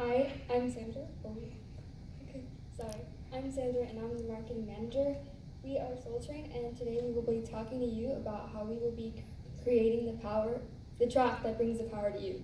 Hi, I'm Sandra. Oh, okay, sorry. I'm Sandra and I'm the marketing manager. We are SolTrain and today we will be talking to you about how we will be creating the power, the track that brings the power to you.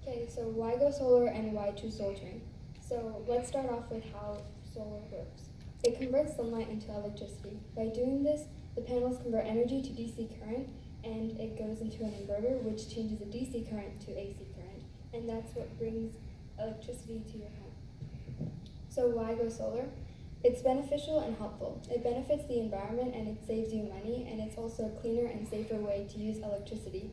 Okay, so why go solar and why choose SolTrain? So let's start off with how solar works. It converts sunlight into electricity. By doing this, the panels convert energy to DC current and it goes into an inverter which changes a DC current to AC current and that's what brings electricity to your home. So why go solar? It's beneficial and helpful. It benefits the environment and it saves you money and it's also a cleaner and safer way to use electricity.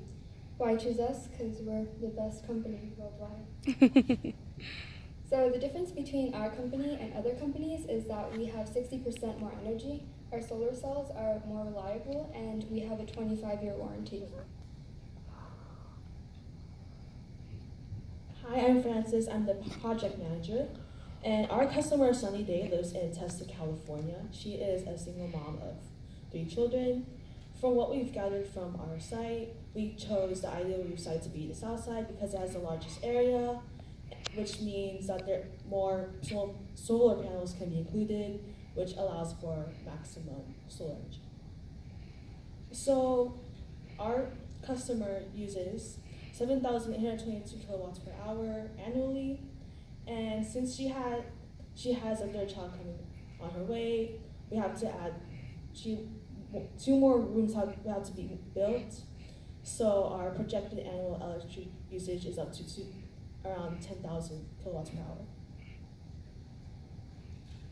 Why choose us? Because we're the best company worldwide. so the difference between our company and other companies is that we have 60% more energy, our solar cells are more reliable, and we have a 25-year warranty. Hi, I'm Francis. I'm the project manager. And our customer, Sunny Day, lives in Testa, California. She is a single mom of three children. From what we've gathered from our site, we chose the ideal roof site to be the south side because it has the largest area, which means that there more solar panels can be included which allows for maximum solar energy. So our customer uses 7,822 kilowatts per hour annually, and since she had she has a third child coming on her way, we have to add she, two more rooms have, have to be built. So our projected annual electric usage is up to two, around 10,000 kilowatts per hour.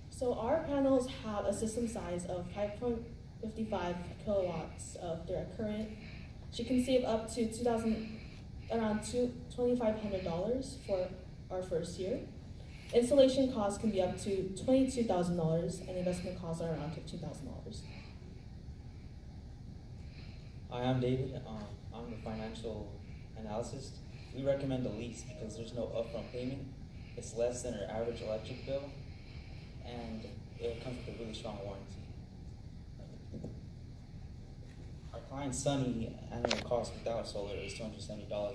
So our panels have a system size of 5.55 kilowatts of direct current. She can save up to 2,000, around $2,500 for our first year. Installation costs can be up to $22,000 and investment costs are around $15,000. Hi, I'm David. Um, I'm the financial analyst. We recommend a lease because there's no upfront payment. It's less than our average electric bill and it comes with a really strong warranty. Our client Sunny annual cost without solar is $270.50.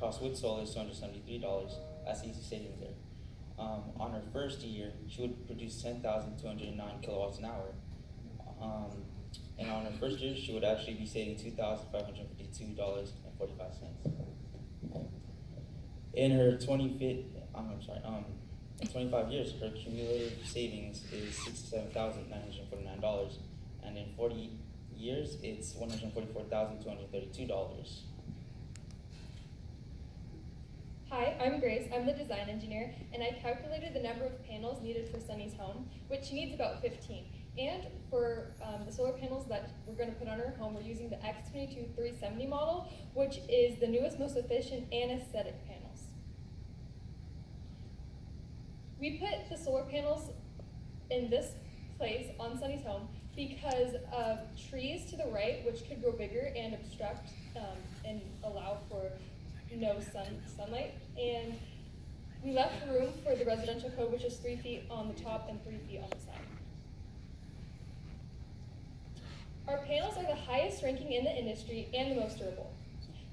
Cost with solar is $273. That's easy savings there. Um, on her first year, she would produce 10,209 kilowatts an hour. Um, and on her first year, she would actually be saving $2,552.45. In her 25th, um, I'm sorry, um, in 25 years, her cumulative savings is $67,949, and in 40 years, it's $144,232. Hi, I'm Grace. I'm the design engineer, and I calculated the number of panels needed for Sunny's home, which needs about 15. And for um, the solar panels that we're going to put on our home, we're using the X22370 model, which is the newest, most efficient, and aesthetic panel. We put the solar panels in this place on Sunny's home because of trees to the right, which could grow bigger and obstruct um, and allow for no sun sunlight. And we left room for the residential code, which is three feet on the top and three feet on the side. Our panels are the highest ranking in the industry and the most durable.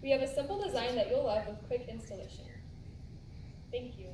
We have a simple design that you'll love with quick installation. Thank you.